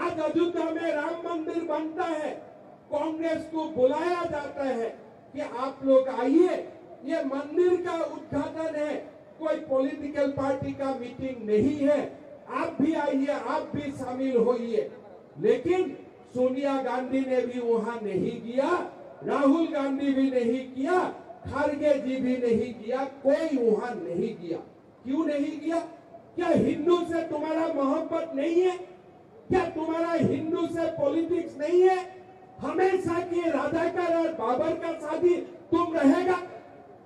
आज अयोध्या में राम मंदिर बनता है, कांग्रेस को बुलाया जाता है कि आप लोग आइए। ये मंदिर का उद्घाटन है, कोई पॉलिटिकल पार्टी का मीटिंग नहीं है। आप भी आइए, आप भी शामिल होइए। लेकिन सोनिया गांधी ने भी वहाँ नहीं किया, राहुल गांधी भी नहीं किया खड़गे जी भी नहीं किया, कोई वहाँ नहीं किया। क्यों नहीं किया? क्या हिंदू से तुम्हारा मोहब्बत नहीं है? क्या तुम्हारा हिंदू से पॉलिटिक्स नहीं है? हमेशा की राधाकर और बाबर का शादी तुम रहेगा।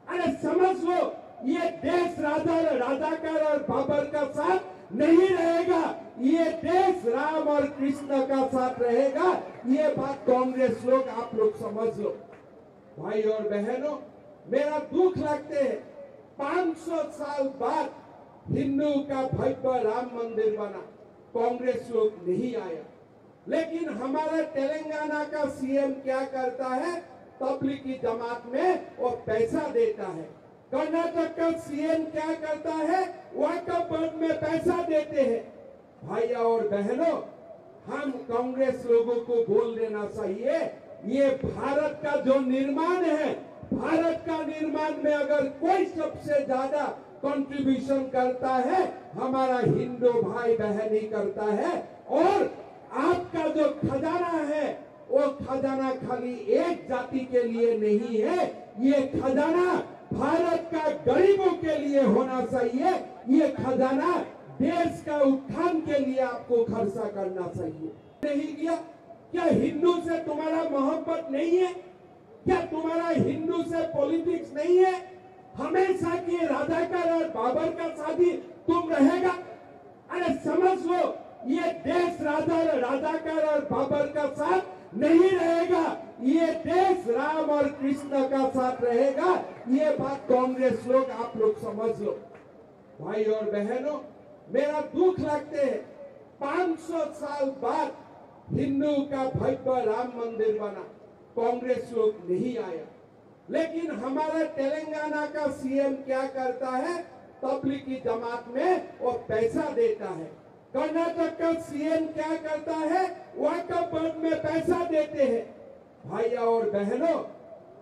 अरे समझ लो, ये देश राधा राधाकर और बाबर का साथ नहीं रहेगा। ये देश राम और कृष्ण का साथ रहेगा। ये बात कांग्रेस लोग, आप लोग समझ लो। भाई और बहनों, मेरा दुख लगते है। 500 साल बाद हिंदू का भव्य राम मंदिर बना। कांग्रेस लोग नहीं आया। लेकिन हमारा तेलंगाना का सीएम क्या करता है? तबलीगी जमात में वो पैसा देता है। कर्नाटक का सीएम क्या करता है? वाकफ बोर्ड में पैसा देते हैं। भाइया और बहनों, हम कांग्रेस लोगों को बोल देना चाहिए, ये भारत का जो निर्माण है, भारत का निर्माण में अगर कोई सबसे ज़्यादा कंट्रीब्यूशन करता है, हमारा हिंदू भाई बहन ही करता है, और आपका जो खजाना है, वो खजाना खाली एक जाति के लिए नहीं है, ये खजाना भारत का गरीबों के लिए होना चाहिए, ये खजाना देश का उत्थान के लिए आपको खर्चा करना चाहिए। नहीं किया? क्या हिंदू से तुम्हारा मोहब्बत नहीं है? क्या तुम्हारा हिंदू से पॉलिटिक्स नहीं है? हमेशा की राधाकर और बाबर का शादी तुम रहेगा। अरे समझ लो, ये देश राधा राधाकर और बाबर का साथ नहीं रहेगा। ये देश राम और कृष्ण का साथ रहेगा। ये बात कांग्रेस लोग, आप लोग समझ लो। भाई और बहनों, मेरा दुख लगते है। 500 साल बाद हिंदू का भव्य राम मंदिर बना। कांग्रेस लोग नहीं आया। लेकिन हमारा तेलंगाना का सीएम क्या करता है? तबलीगी जमात में वो पैसा देता है। कर्नाटक का सीएम क्या करता है? वाकफ बोर्ड में पैसा देते हैं। भाइया और बहनों,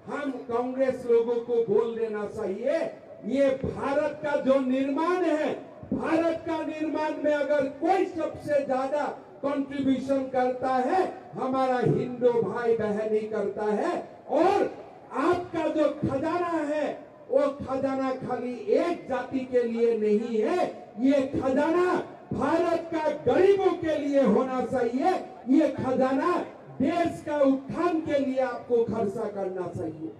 हम कांग्रेस लोगों को बोल देना चाहिए, ये भारत का जो निर्माण है, भारत का निर्माण में अगर कोई सबसे ज़्यादा कंट्रीब्यूशन करता है, हमारा हिंदू भाई बहन ही करता है, और आपका जो खजाना है, वो खजाना खाली एक जाति के लिए नहीं है। ये खजाना भारत का गरीबों के लिए होना चाहिए। ये खजाना देश का उत्थान के लिए आपको खर्चा करना चाहिए।